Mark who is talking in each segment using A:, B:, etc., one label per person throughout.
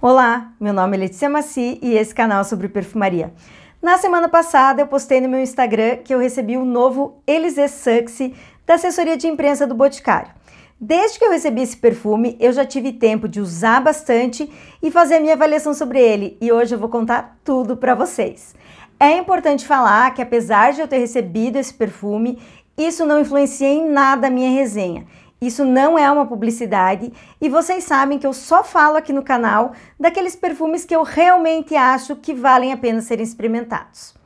A: Olá, meu nome é Letícia Maci e esse canal é sobre perfumaria. Na semana passada eu postei no meu Instagram que eu recebi o novo Elise Suxy da assessoria de imprensa do Boticário. Desde que eu recebi esse perfume, eu já tive tempo de usar bastante e fazer a minha avaliação sobre ele, e hoje eu vou contar tudo para vocês. É importante falar que apesar de eu ter recebido esse perfume, isso não influencia em nada a minha resenha. Isso não é uma publicidade e vocês sabem que eu só falo aqui no canal daqueles perfumes que eu realmente acho que valem a pena serem experimentados.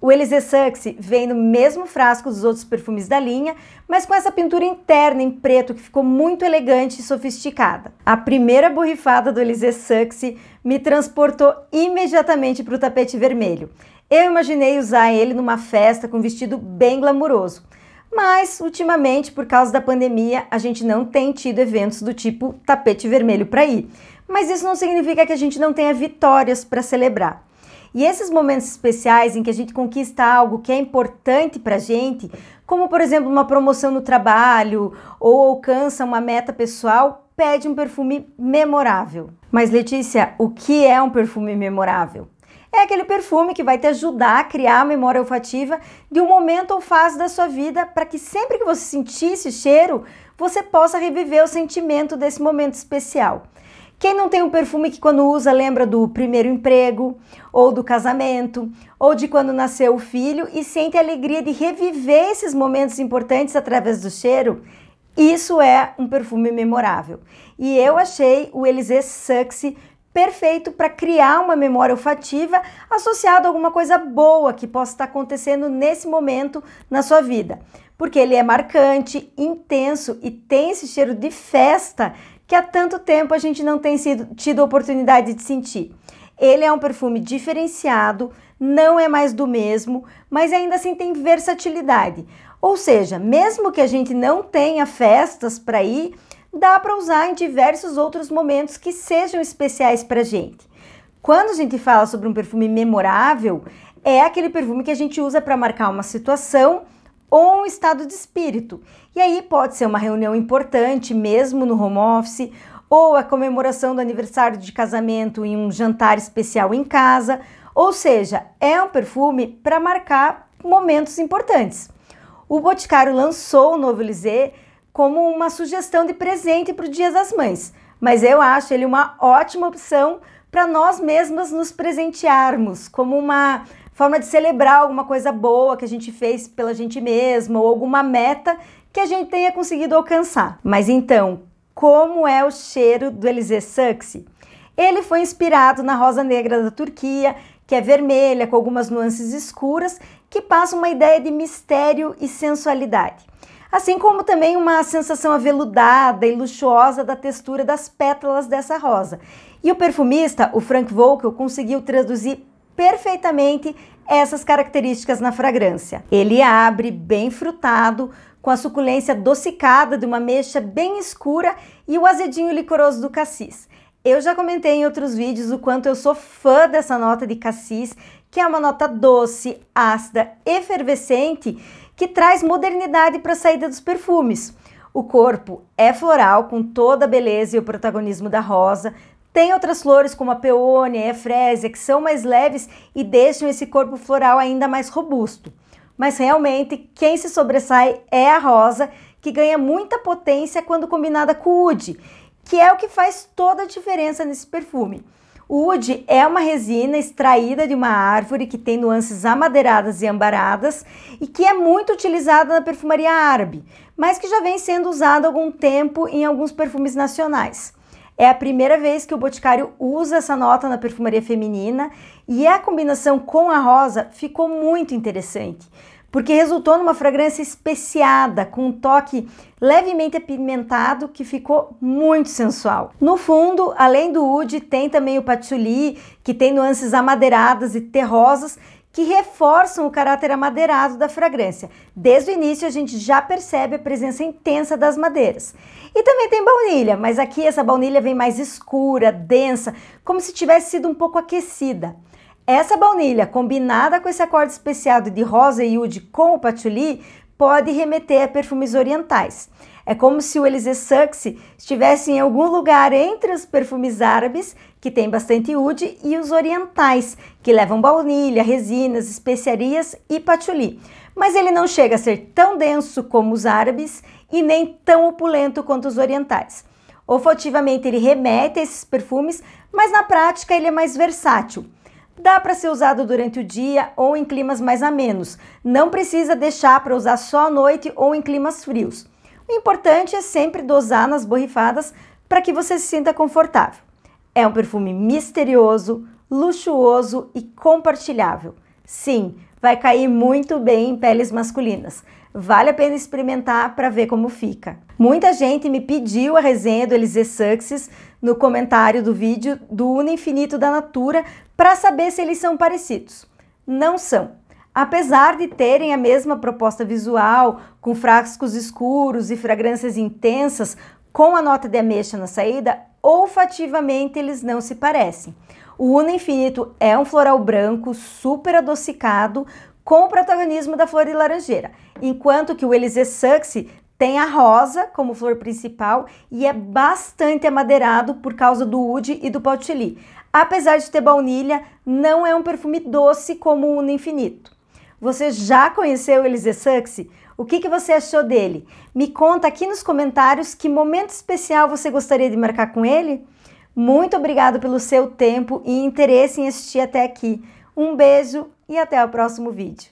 A: O Elise Suxy vem no mesmo frasco dos outros perfumes da linha, mas com essa pintura interna em preto que ficou muito elegante e sofisticada. A primeira borrifada do Elise Suxy me transportou imediatamente para o tapete vermelho. Eu imaginei usar ele numa festa com um vestido bem glamuroso. Mas, ultimamente, por causa da pandemia, a gente não tem tido eventos do tipo tapete vermelho para ir. Mas isso não significa que a gente não tenha vitórias para celebrar. E esses momentos especiais em que a gente conquista algo que é importante para a gente, como por exemplo uma promoção no trabalho ou alcança uma meta pessoal, pede um perfume memorável. Mas Letícia, o que é um perfume memorável? É aquele perfume que vai te ajudar a criar a memória olfativa de um momento ou fase da sua vida para que sempre que você sentir esse cheiro, você possa reviver o sentimento desse momento especial. Quem não tem um perfume que quando usa lembra do primeiro emprego, ou do casamento, ou de quando nasceu o filho e sente a alegria de reviver esses momentos importantes através do cheiro? Isso é um perfume memorável. E eu achei o Elise Suxy perfeito para criar uma memória olfativa associada a alguma coisa boa que possa estar acontecendo nesse momento na sua vida. Porque ele é marcante, intenso e tem esse cheiro de festa que há tanto tempo a gente não tem sido, tido oportunidade de sentir. Ele é um perfume diferenciado, não é mais do mesmo, mas ainda assim tem versatilidade. Ou seja, mesmo que a gente não tenha festas para ir, dá para usar em diversos outros momentos que sejam especiais para gente. Quando a gente fala sobre um perfume memorável, é aquele perfume que a gente usa para marcar uma situação ou um estado de espírito. E aí pode ser uma reunião importante, mesmo no home office, ou a comemoração do aniversário de casamento em um jantar especial em casa. Ou seja, é um perfume para marcar momentos importantes. O Boticário lançou o novo Lisée como uma sugestão de presente para o Dia das Mães, mas eu acho ele uma ótima opção para nós mesmas nos presentearmos, como uma forma de celebrar alguma coisa boa que a gente fez pela gente mesma ou alguma meta que a gente tenha conseguido alcançar. Mas então, como é o cheiro do Elise Suxy? Ele foi inspirado na rosa negra da Turquia, que é vermelha com algumas nuances escuras, que passa uma ideia de mistério e sensualidade assim como também uma sensação aveludada e luxuosa da textura das pétalas dessa rosa. E o perfumista, o Frank Volkel, conseguiu traduzir perfeitamente essas características na fragrância. Ele abre bem frutado, com a suculência adocicada de uma mecha bem escura e o azedinho licoroso do cassis. Eu já comentei em outros vídeos o quanto eu sou fã dessa nota de cassis, que é uma nota doce, ácida, efervescente que traz modernidade para a saída dos perfumes. O corpo é floral, com toda a beleza e o protagonismo da rosa. Tem outras flores como a peônia e a frésia que são mais leves e deixam esse corpo floral ainda mais robusto. Mas realmente quem se sobressai é a rosa, que ganha muita potência quando combinada com o oud, que é o que faz toda a diferença nesse perfume. O é uma resina extraída de uma árvore que tem nuances amadeiradas e ambaradas e que é muito utilizada na perfumaria árabe, mas que já vem sendo usada há algum tempo em alguns perfumes nacionais. É a primeira vez que o Boticário usa essa nota na perfumaria feminina e a combinação com a rosa ficou muito interessante porque resultou numa fragrância especiada, com um toque levemente apimentado que ficou muito sensual. No fundo, além do oud, tem também o patchouli, que tem nuances amadeiradas e terrosas que reforçam o caráter amadeirado da fragrância. Desde o início a gente já percebe a presença intensa das madeiras. E também tem baunilha, mas aqui essa baunilha vem mais escura, densa, como se tivesse sido um pouco aquecida. Essa baunilha, combinada com esse acorde especiado de rosa e oud com o patchouli, pode remeter a perfumes orientais. É como se o Elise Suxy estivesse em algum lugar entre os perfumes árabes que tem bastante oud, e os orientais, que levam baunilha, resinas, especiarias e patchouli. Mas ele não chega a ser tão denso como os árabes e nem tão opulento quanto os orientais. Olfativamente ele remete a esses perfumes, mas na prática ele é mais versátil. Dá para ser usado durante o dia ou em climas mais amenos. Não precisa deixar para usar só à noite ou em climas frios. O importante é sempre dosar nas borrifadas para que você se sinta confortável. É um perfume misterioso, luxuoso e compartilhável. Sim, vai cair muito bem em peles masculinas. Vale a pena experimentar para ver como fica. Muita gente me pediu a resenha do Elise Success no comentário do vídeo do Uno Infinito da Natura para saber se eles são parecidos. Não são. Apesar de terem a mesma proposta visual, com frascos escuros e fragrâncias intensas, com a nota de ameixa na saída, olfativamente eles não se parecem. O Uno Infinito é um floral branco super adocicado com o protagonismo da flor de laranjeira, enquanto que o Elise Success tem a rosa como flor principal e é bastante amadeirado por causa do oud e do patchouli. Apesar de ter baunilha, não é um perfume doce como o Uno Infinito. Você já conheceu o Elise Success? O que, que você achou dele? Me conta aqui nos comentários que momento especial você gostaria de marcar com ele. Muito obrigado pelo seu tempo e interesse em assistir até aqui. Um beijo e até o próximo vídeo.